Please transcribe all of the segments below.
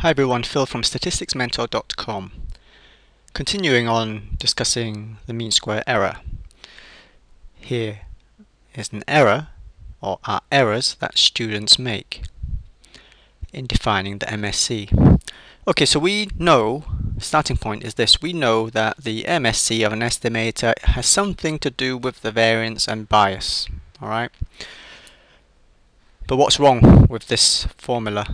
Hi everyone, Phil from statisticsmentor.com. Continuing on discussing the mean square error. Here is an error, or are errors that students make in defining the MSE. Okay, so we know, starting point is this, we know that the MSE of an estimator has something to do with the variance and bias, alright? But what's wrong with this formula?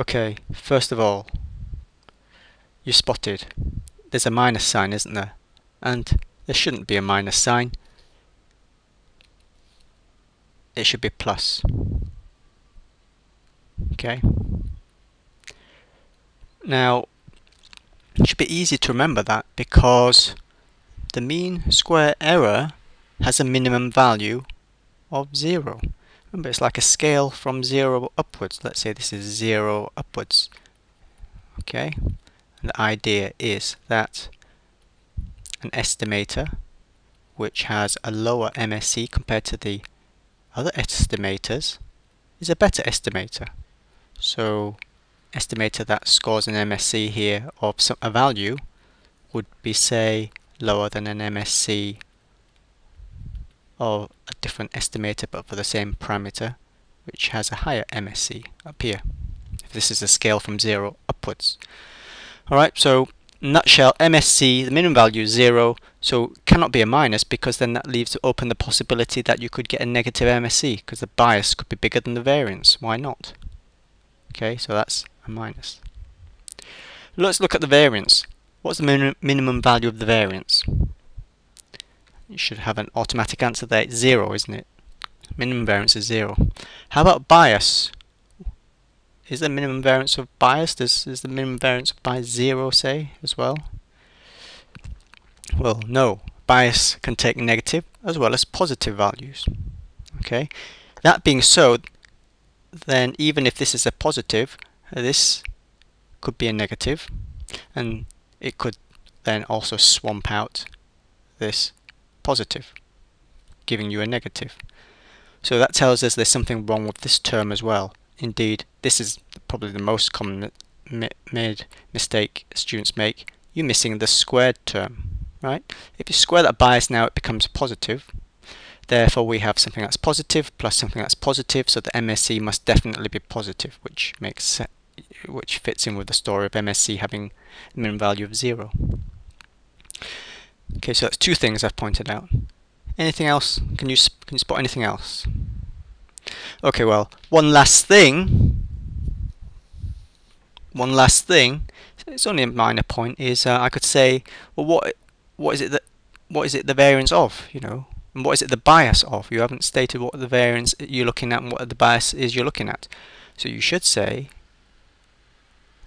Okay, first of all, you spotted there's a minus sign, isn't there? And there shouldn't be a minus sign. It should be plus. Okay. Now, it should be easy to remember that because the mean square error has a minimum value of 0. Remember, it's like a scale from zero upwards. Let's say this is zero upwards. Okay, and the idea is that an estimator which has a lower MSE compared to the other estimators is a better estimator. So, estimator that scores an MSE here of some, a value would be say lower than an MSE of a different estimator but for the same parameter which has a higher MSE up here if this is a scale from 0 upwards. Alright, so nutshell, MSE, the minimum value is 0, so cannot be a minus because then that leaves open the possibility that you could get a negative MSE because the bias could be bigger than the variance. Why not? Okay, so that's a minus. Let's look at the variance. What's the min minimum value of the variance? You should have an automatic answer there. It's zero, isn't it? Minimum variance is zero. How about bias? Is the minimum variance of bias? Does is the minimum variance of bias zero, say, as well? Well, no. Bias can take negative as well as positive values. Okay. That being so, then even if this is a positive, this could be a negative, and it could then also swamp out this positive, giving you a negative. So that tells us there's something wrong with this term as well. Indeed, this is probably the most common made mistake students make. You're missing the squared term, right? If you square that bias now, it becomes positive. Therefore, we have something that's positive plus something that's positive, so the MSE must definitely be positive, which makes which fits in with the story of MSE having a minimum value of zero. Okay, so that's two things I've pointed out. Anything else? Can you can you spot anything else? Okay, well, one last thing. One last thing. It's only a minor point. Is uh, I could say, well, what what is it that what is it the variance of? You know, and what is it the bias of? You haven't stated what the variance you're looking at and what the bias is you're looking at. So you should say,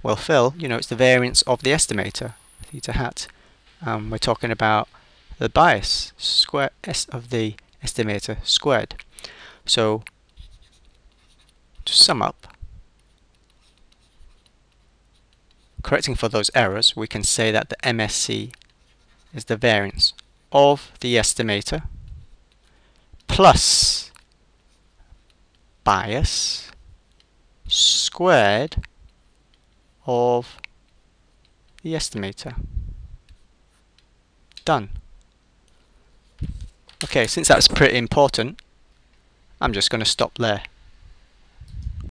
well, Phil, you know, it's the variance of the estimator, theta hat um, we're talking about the bias square s of the estimator squared. So to sum up, correcting for those errors, we can say that the MSE is the variance of the estimator plus bias squared of the estimator done. Okay, since that's pretty important, I'm just going to stop there.